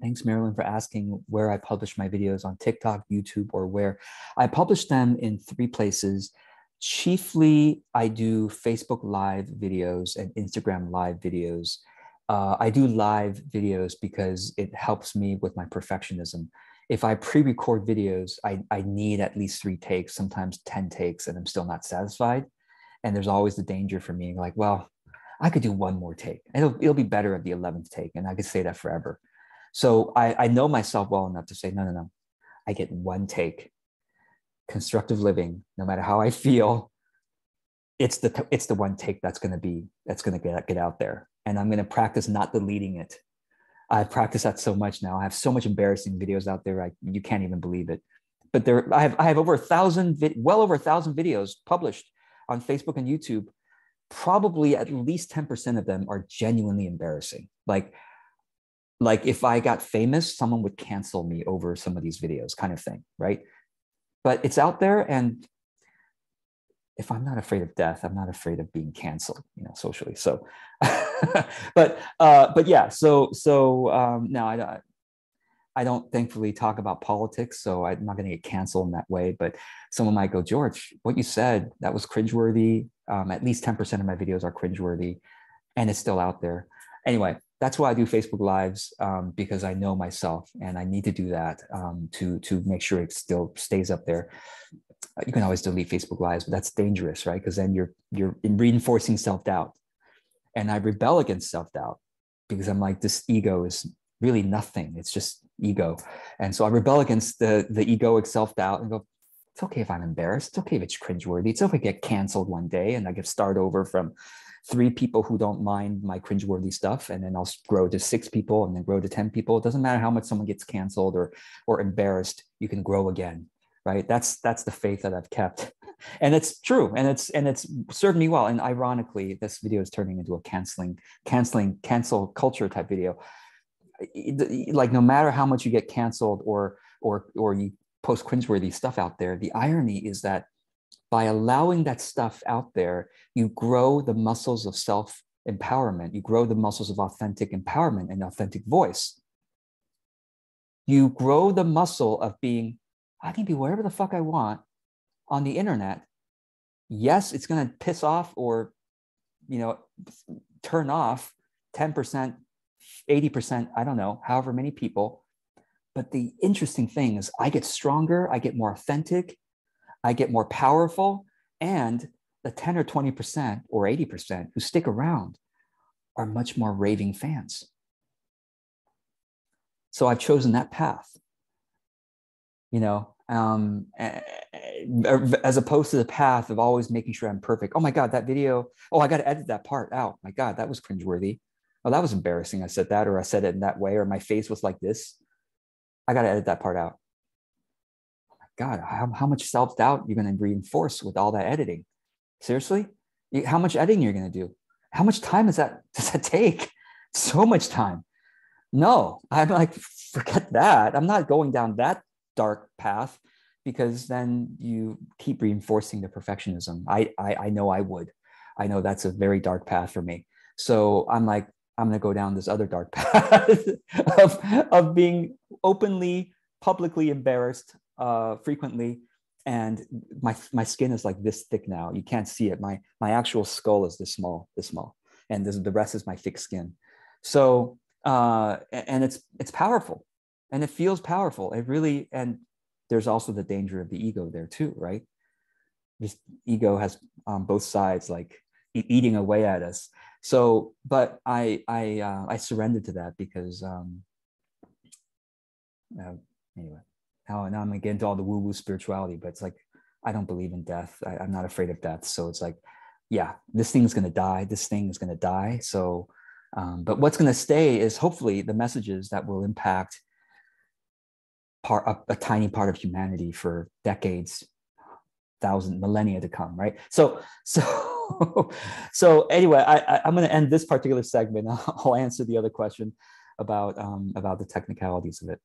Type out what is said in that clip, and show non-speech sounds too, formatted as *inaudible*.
Thanks, Marilyn, for asking where I publish my videos on TikTok, YouTube, or where. I publish them in three places. Chiefly, I do Facebook Live videos and Instagram Live videos. Uh, I do live videos because it helps me with my perfectionism. If I pre record videos, I, I need at least three takes, sometimes 10 takes, and I'm still not satisfied. And there's always the danger for me, like, well, I could do one more take. It'll, it'll be better at the 11th take. And I could say that forever. So I, I know myself well enough to say, no, no, no. I get one take. Constructive living, no matter how I feel, it's the it's the one take that's going to be that's going to get get out there, and I'm going to practice not deleting it. I've practiced that so much now. I have so much embarrassing videos out there. I you can't even believe it. But there, I have I have over a thousand, well over a thousand videos published on Facebook and YouTube. Probably at least ten percent of them are genuinely embarrassing. Like like if I got famous, someone would cancel me over some of these videos, kind of thing, right? But it's out there, and if I'm not afraid of death, I'm not afraid of being canceled, you know, socially. So, *laughs* but uh, but yeah, so so um, no, I I don't thankfully talk about politics, so I'm not going to get canceled in that way. But someone might go, George, what you said that was cringeworthy. Um, at least 10% of my videos are cringeworthy, and it's still out there. Anyway, that's why I do Facebook Lives um, because I know myself and I need to do that um, to to make sure it still stays up there. Uh, you can always delete Facebook Lives, but that's dangerous, right? Because then you're you're reinforcing self doubt, and I rebel against self doubt because I'm like this ego is really nothing. It's just ego, and so I rebel against the the egoic self doubt and go. It's okay if I'm embarrassed. It's okay if it's cringeworthy. It's okay if I get canceled one day and I get start over from three people who don't mind my cringeworthy stuff, and then I'll grow to six people, and then grow to ten people. It doesn't matter how much someone gets canceled or or embarrassed. You can grow again, right? That's that's the faith that I've kept, *laughs* and it's true, and it's and it's served me well. And ironically, this video is turning into a canceling, canceling, cancel culture type video. Like no matter how much you get canceled or or or you post cringeworthy stuff out there, the irony is that by allowing that stuff out there, you grow the muscles of self empowerment. You grow the muscles of authentic empowerment and authentic voice. You grow the muscle of being, I can be wherever the fuck I want on the internet. Yes, it's going to piss off or, you know, turn off 10%, 80%, I don't know, however many people. But the interesting thing is, I get stronger, I get more authentic, I get more powerful, and the 10 or 20% or 80% who stick around are much more raving fans. So I've chosen that path, you know, um, as opposed to the path of always making sure I'm perfect. Oh my God, that video, oh, I got to edit that part out. My God, that was cringeworthy. Oh, that was embarrassing. I said that, or I said it in that way, or my face was like this. I got to edit that part out. God, how, how much self doubt you're going to reinforce with all that editing? Seriously, how much editing you're going to do? How much time is that? *laughs* Does that take? So much time. No, I'm like, forget that. I'm not going down that dark path because then you keep reinforcing the perfectionism. I, I, I know I would. I know that's a very dark path for me. So I'm like, I'm going to go down this other dark *laughs* path of, of being openly, publicly embarrassed uh, frequently. And my my skin is like this thick now. You can't see it. My my actual skull is this small this small. And this, the rest is my thick skin. So uh and it's it's powerful. And it feels powerful. It really and there's also the danger of the ego there too right? This ego has um, both sides like eating away at us. So but i i uh, i surrendered to that because um uh, anyway now, now I'm into all the woo woo spirituality, but it's like I don't believe in death. I, I'm not afraid of death. So it's like, yeah, this thing's gonna die. This thing is gonna die. So, um, but what's gonna stay is hopefully the messages that will impact part a, a tiny part of humanity for decades, thousand millennia to come. Right. So *laughs* so so anyway, I, I I'm gonna end this particular segment. *laughs* I'll answer the other question about um, about the technicalities of it.